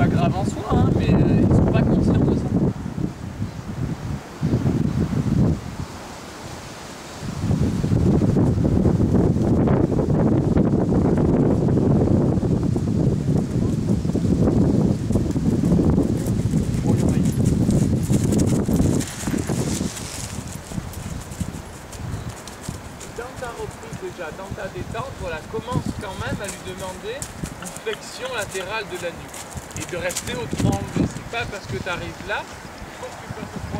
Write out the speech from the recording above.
pas grave en soi, hein, mais euh, ils sont pas conscients de ça. Dans ta détente, voilà, commence quand même à lui demander une flexion latérale de la nuque et de rester au triangle. C'est pas parce que tu arrives là, il faut que tu fasses